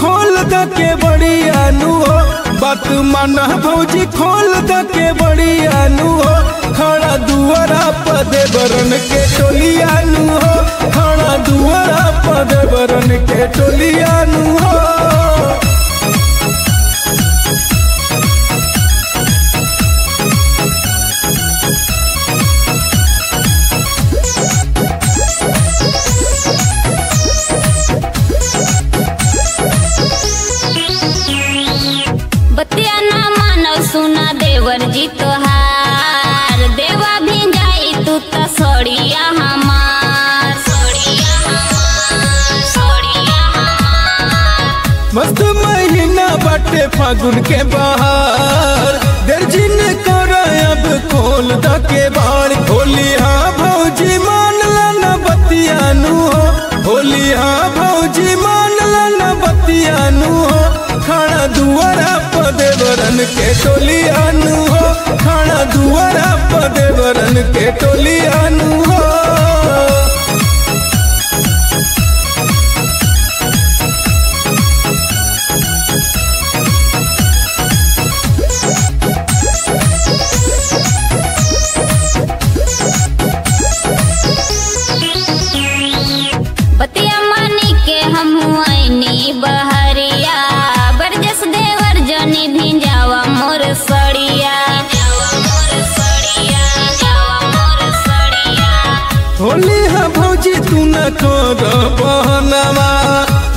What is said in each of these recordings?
खोल द के बड़ी अनु हो बात माना भौजी, खोल द के बड़ी अनु हो खड़ा दुआरा पे बरन के टोली हो मस्त महीना बाटे फागुन के बाहर। दर्जिन कर अब खोल के होली हाँ भौजी मान लाना बतियानु हो। होली हाँ भौजी मान लाना बतियानु हो। खाना दुआरा पदे बरन के टोली आनु हो। खाना दुआरा पदे बरन के टोली आनु होली है भौजी, तू न कर बहनमा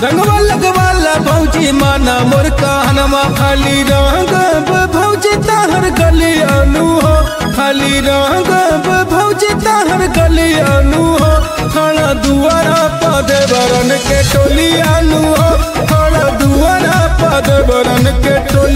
रंगवा लगवाला भौजी, माना मोर कहनमा खाली रंग भौजी, ताहर गली अनु हो। खाली रंग भौजी, ताहर गली अनु हो। खाना दुआरा पद बरन के टोली आनु हो। खाना दुआरा पद बरन के टोली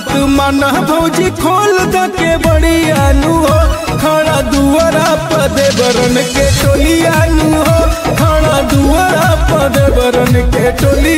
बात माना भौजी खोल द के बड़ी आनू हो। खड़ा दुआरा पदे बरन के टोली आनू हो। खड़ा दुआरा पदे बरन के टोली